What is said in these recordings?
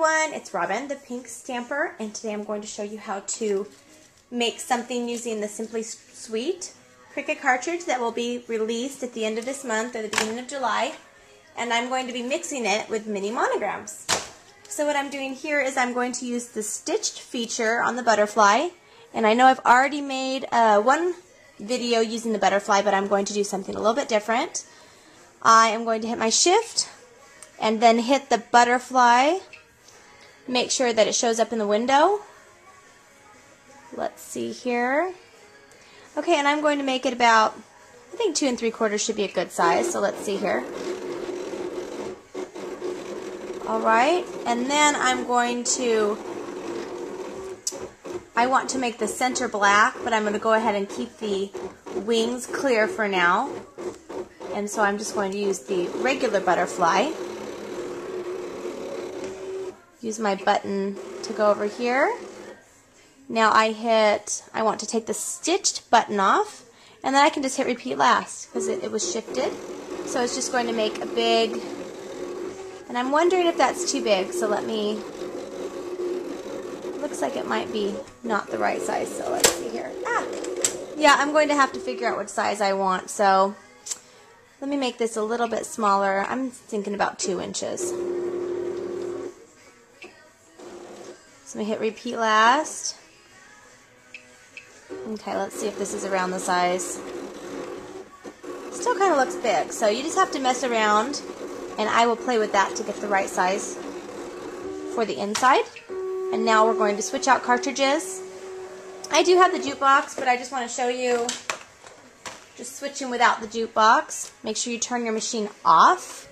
everyone, it's Robin, the Pink Stamper, and today I'm going to show you how to make something using the Simply Sweet Cricut cartridge that will be released at the end of this month or the beginning of July, and I'm going to be mixing it with mini monograms. So what I'm doing here is I'm going to use the stitched feature on the butterfly, and I know I've already made uh, one video using the butterfly, but I'm going to do something a little bit different. I am going to hit my shift, and then hit the butterfly. Make sure that it shows up in the window. Let's see here. Okay, and I'm going to make it about, I think two and three quarters should be a good size, so let's see here. Alright, and then I'm going to, I want to make the center black, but I'm going to go ahead and keep the wings clear for now. And so I'm just going to use the regular butterfly use my button to go over here. Now I hit, I want to take the stitched button off, and then I can just hit repeat last because it, it was shifted. So it's just going to make a big, and I'm wondering if that's too big, so let me, looks like it might be not the right size, so let's see here. Ah! Yeah, I'm going to have to figure out what size I want, so let me make this a little bit smaller. I'm thinking about two inches. So to hit repeat last. Okay, let's see if this is around the size. Still kind of looks big, so you just have to mess around, and I will play with that to get the right size for the inside. And now we're going to switch out cartridges. I do have the jukebox, but I just want to show you just switching without the jukebox. Make sure you turn your machine off,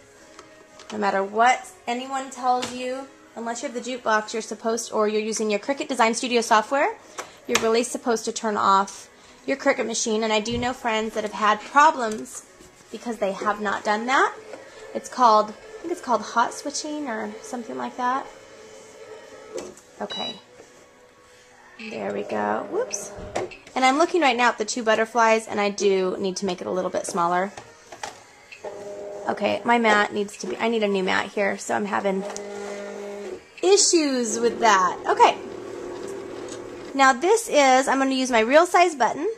no matter what anyone tells you unless you have the jukebox, you're supposed, or you're using your Cricut Design Studio software, you're really supposed to turn off your Cricut machine. And I do know friends that have had problems because they have not done that. It's called, I think it's called hot switching or something like that. Okay. There we go. Whoops. And I'm looking right now at the two butterflies, and I do need to make it a little bit smaller. Okay, my mat needs to be, I need a new mat here, so I'm having issues with that. Okay. Now this is, I'm going to use my real size button.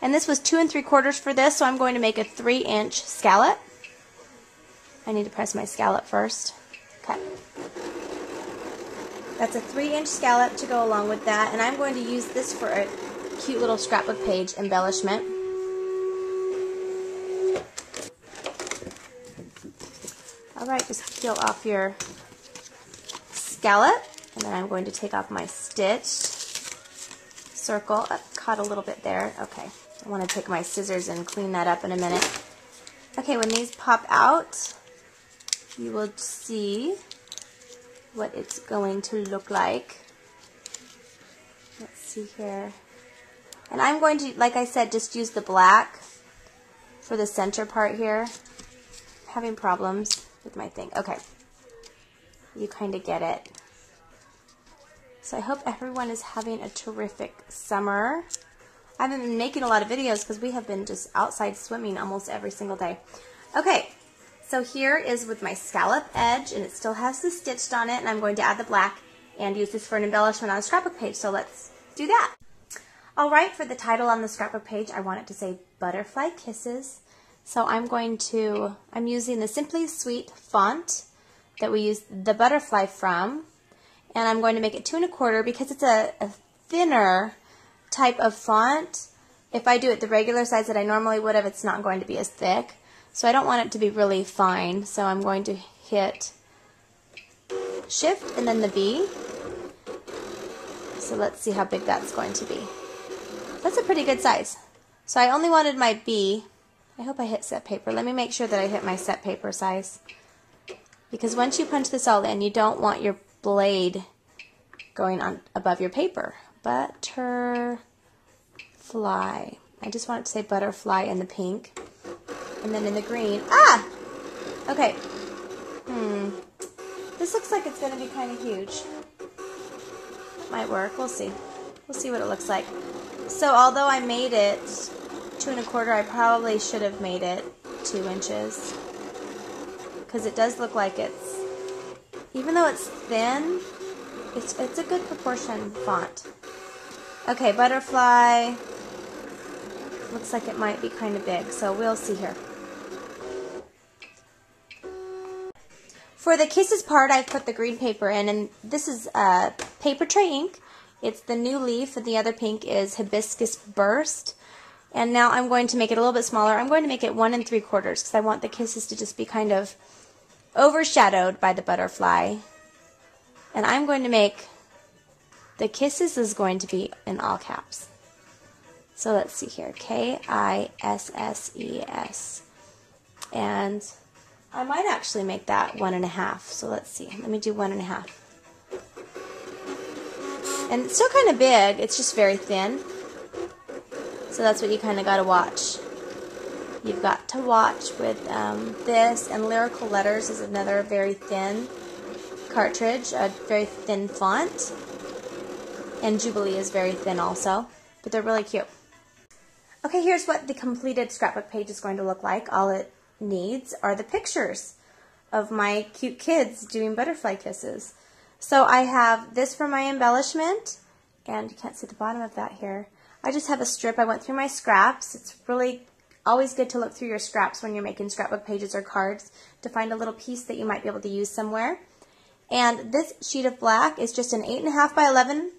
And this was two and three quarters for this, so I'm going to make a three inch scallop. I need to press my scallop first. Okay. That's a three inch scallop to go along with that, and I'm going to use this for a cute little scrapbook page embellishment. Alright, just peel off your scallop. And then I'm going to take off my stitched circle. Oh, caught a little bit there. Okay. I want to take my scissors and clean that up in a minute. Okay, when these pop out, you will see what it's going to look like. Let's see here. And I'm going to, like I said, just use the black for the center part here. I'm having problems with my thing. Okay you kind of get it. So I hope everyone is having a terrific summer. I haven't been making a lot of videos because we have been just outside swimming almost every single day. Okay, so here is with my scallop edge, and it still has the stitched on it, and I'm going to add the black and use this for an embellishment on a scrapbook page, so let's do that. All right, for the title on the scrapbook page, I want it to say Butterfly Kisses. So I'm going to, I'm using the Simply Sweet font that we use the butterfly from. And I'm going to make it two and a quarter because it's a, a thinner type of font. If I do it the regular size that I normally would have, it's not going to be as thick. So I don't want it to be really fine. So I'm going to hit shift and then the B. So let's see how big that's going to be. That's a pretty good size. So I only wanted my B. I hope I hit set paper. Let me make sure that I hit my set paper size. Because once you punch this all in, you don't want your blade going on above your paper. Butterfly. I just want it to say butterfly in the pink. And then in the green. Ah! Okay. Hmm. This looks like it's going to be kind of huge. Might work. We'll see. We'll see what it looks like. So although I made it two and a quarter, I probably should have made it two inches because it does look like it's even though it's thin, it's, it's a good proportion font. Okay, butterfly. Looks like it might be kind of big, so we'll see here. For the kisses part, I've put the green paper in, and this is uh, Papertrey ink. It's the new leaf, and the other pink is Hibiscus Burst. And now I'm going to make it a little bit smaller. I'm going to make it one and three quarters because I want the kisses to just be kind of overshadowed by the butterfly. And I'm going to make the kisses is going to be in all caps. So let's see here. K-I-S-S-E-S. And I might actually make that one and a half. So let's see. Let me do one and a half. And it's still kind of big. It's just very thin. So that's what you kind of got to watch. You've got to watch with um, this. And Lyrical Letters is another very thin cartridge. A very thin font. And Jubilee is very thin also. But they're really cute. Okay, here's what the completed scrapbook page is going to look like. All it needs are the pictures of my cute kids doing butterfly kisses. So I have this for my embellishment, and you can't see the bottom of that here. I just have a strip. I went through my scraps. It's really always good to look through your scraps when you're making scrapbook pages or cards to find a little piece that you might be able to use somewhere. And this sheet of black is just an 8.5 by 11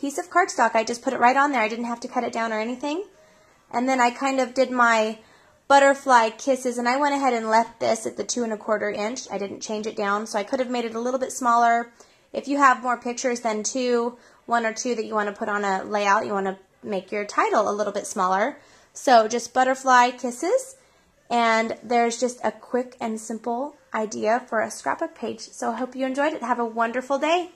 piece of cardstock. I just put it right on there. I didn't have to cut it down or anything. And then I kind of did my butterfly kisses and I went ahead and left this at the two and a quarter inch. I didn't change it down so I could have made it a little bit smaller. If you have more pictures than two, one or two that you want to put on a layout, you want to make your title a little bit smaller. So just butterfly kisses and there's just a quick and simple idea for a scrapbook page. So I hope you enjoyed it. Have a wonderful day.